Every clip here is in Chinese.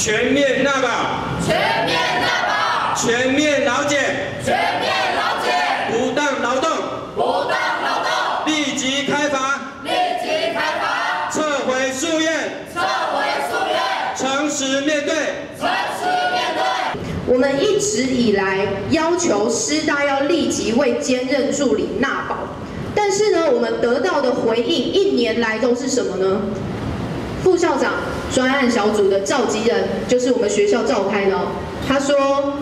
全面纳保，全面纳保，全面劳检，全面劳检，不当劳动不当劳动，立即开罚，立即开罚，撤回诉愿，撤回诉愿，诚实面对。诚实面对。我一直以来要求师大要立即为兼任助理纳保，但是呢，我们得到的回应一年来都是什么呢？副校长专案小组的召集人就是我们学校召开的，他说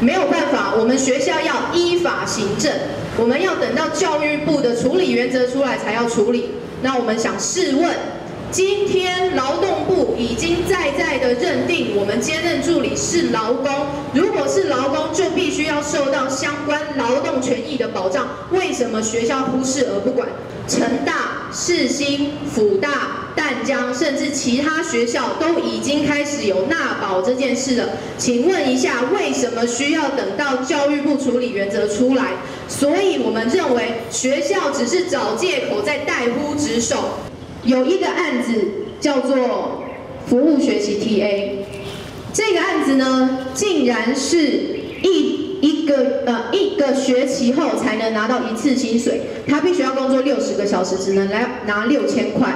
没有办法，我们学校要依法行政，我们要等到教育部的处理原则出来才要处理。那我们想试问，今天劳动部已经在在的认定我们兼任助理是劳工，如果是劳工就必须要受到相关劳动权益的保障，为什么学校忽视而不管？成大、世新、辅大、淡江，甚至其他学校都已经开始有纳保这件事了。请问一下，为什么需要等到教育部处理原则出来？所以我们认为学校只是找借口在代呼职守。有一个案子叫做服务学习 TA，这个案子呢，竟然是一一个呃一个学期后才能拿到一次薪水，他必须要工作六十个小时，只能来拿六千块。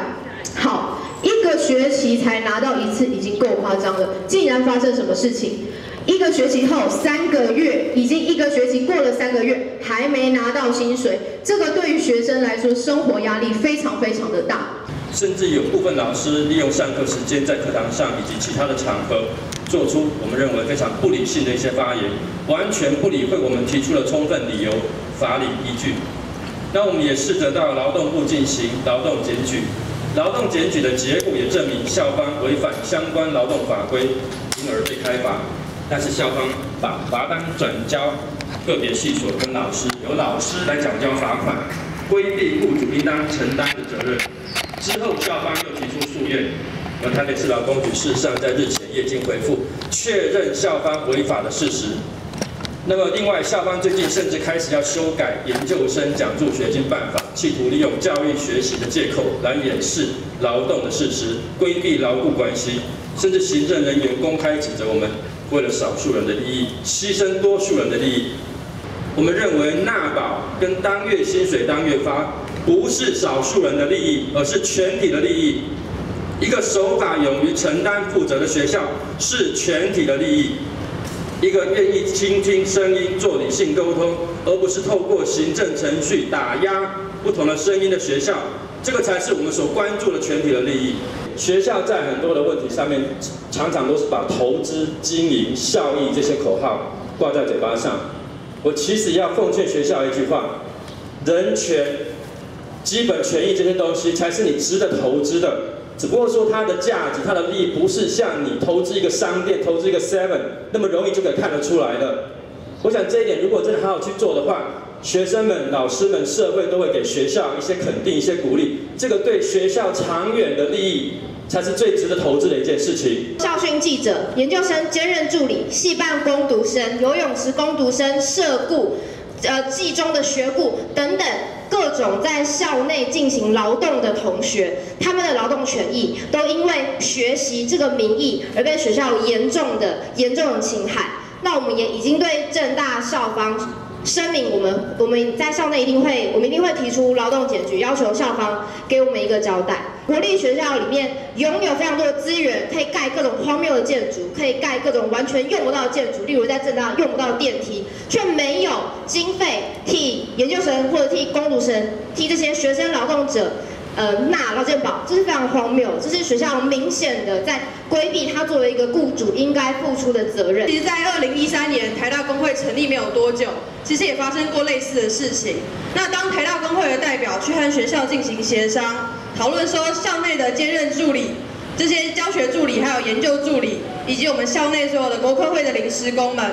好，一个学期才拿到一次，已经够夸张了。竟然发生什么事情？一个学期后，三个月已经一个学期过了三个月，还没拿到薪水，这个对于学生来说，生活压力非常非常的大。甚至有部分老师利用上课时间，在课堂上以及其他的场合，做出我们认为非常不理性的一些发言，完全不理会我们提出的充分理由、法理依据。那我们也试着到劳动部进行劳动检举，劳动检举的结果也证明校方违反相关劳动法规，因而被开罚。但是校方把罚单转交个别系所跟老师，由老师来缴交罚款，规避雇主应当承担的责任。之后，校方又提出诉愿，而台北市劳工局事实上在日前也已经回复，确认校方违法的事实。那么，另外，校方最近甚至开始要修改研究生奖助学金办法，企图利用教育学习的借口来掩饰劳动的事实，规避劳雇关系，甚至行政人员公开指责我们为了少数人的利益，牺牲多数人的利益。我们认为纳保跟当月薪水当月发。不是少数人的利益，而是全体的利益。一个守法、勇于承担、负责的学校是全体的利益。一个愿意倾听声音、做理性沟通，而不是透过行政程序打压不同的声音的学校，这个才是我们所关注的全体的利益。学校在很多的问题上面，常常都是把投资、经营、效益这些口号挂在嘴巴上。我其实要奉劝学校一句话：人权。基本权益这些东西才是你值得投资的，只不过说它的价值、它的利益不是像你投资一个商店、投资一个 Seven 那么容易就可以看得出来的。我想这一点如果真的好好去做的话，学生们、老师们、社会都会给学校一些肯定、一些鼓励，这个对学校长远的利益才是最值得投资的一件事情。校训记者、研究生兼任助理、系办攻读生、游泳池攻读生、社顾、呃技中的学顾等等。各种在校内进行劳动的同学，他们的劳动权益都因为学习这个名义而被学校严重的、严重的侵害。那我们也已经对正大校方声明，我们我们在校内一定会，我们一定会提出劳动检举，要求校方给我们一个交代。国立学校里面拥有非常多的资源，可以盖各种荒谬的建筑，可以盖各种完全用不到的建筑，例如在正大用不到的电梯，却没有经费替研究生或者替攻读生、替这些学生劳动者，呃，纳劳健保，这是非常荒谬，这是学校明显的在规避他作为一个雇主应该付出的责任。其实，在二零一三年台大工会成立没有多久，其实也发生过类似的事情。那当台大工会的代表去和学校进行协商。讨论说，校内的兼任助理、这些教学助理、还有研究助理，以及我们校内所有的国科会的临时工们，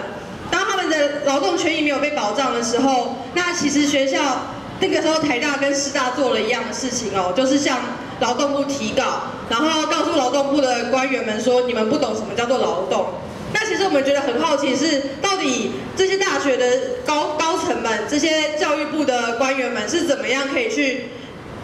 当他们的劳动权益没有被保障的时候，那其实学校那个时候台大跟师大做了一样的事情哦，就是向劳动部提告，然后告诉劳动部的官员们说，你们不懂什么叫做劳动。那其实我们觉得很好奇是，到底这些大学的高高层们，这些教育部的官员们是怎么样可以去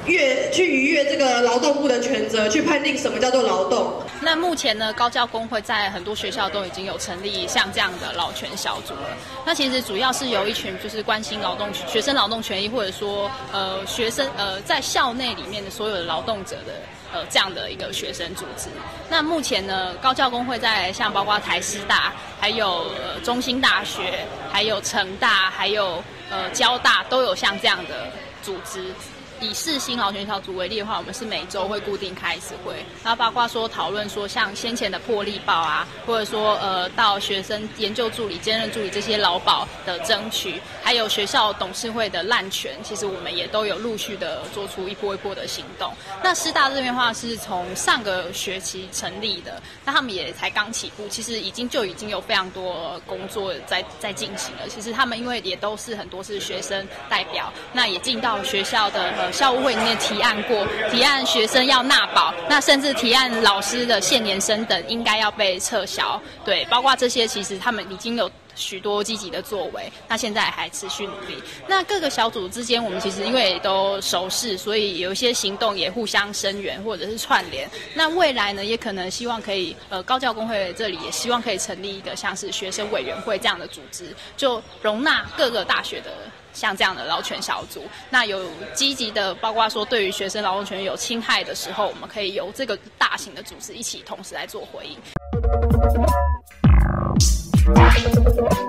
越去逾越这个劳动部的权责，去判定什么叫做劳动？那目前呢，高教工会在很多学校都已经有成立像这样的劳权小组了。那其实主要是由一群就是关心劳动学生劳动权益，或者说呃学生呃在校内里面的所有的劳动者的。呃，这样的一个学生组织。那目前呢，高教工会在像包括台师大、还有呃中兴大学、还有成大、还有呃交大，都有像这样的组织。以市新劳权小组为例的话，我们是每周会固定开一次会，然后包括说讨论说像先前的破例报啊，或者说呃到学生研究助理、兼任助理这些劳保的争取，还有学校董事会的滥权，其实我们也都有陆续的做出一波一波的行动。那师大这边的话是从上个学期成立的，那他们也才刚起步，其实已经就已经有非常多工作在在进行了。其实他们因为也都是很多是学生代表，那也进到学校的。校务会里面提案过，提案学生要纳保，那甚至提案老师的限年生等应该要被撤销。对，包括这些，其实他们已经有许多积极的作为，那现在还持续努力。那各个小组之间，我们其实因为都熟识，所以有一些行动也互相声援或者是串联。那未来呢，也可能希望可以，呃，高教工会这里也希望可以成立一个像是学生委员会这样的组织，就容纳各个大学的。像这样的劳权小组，那有积极的，包括说对于学生劳动权有侵害的时候，我们可以由这个大型的组织一起同时来做回应。Thank you.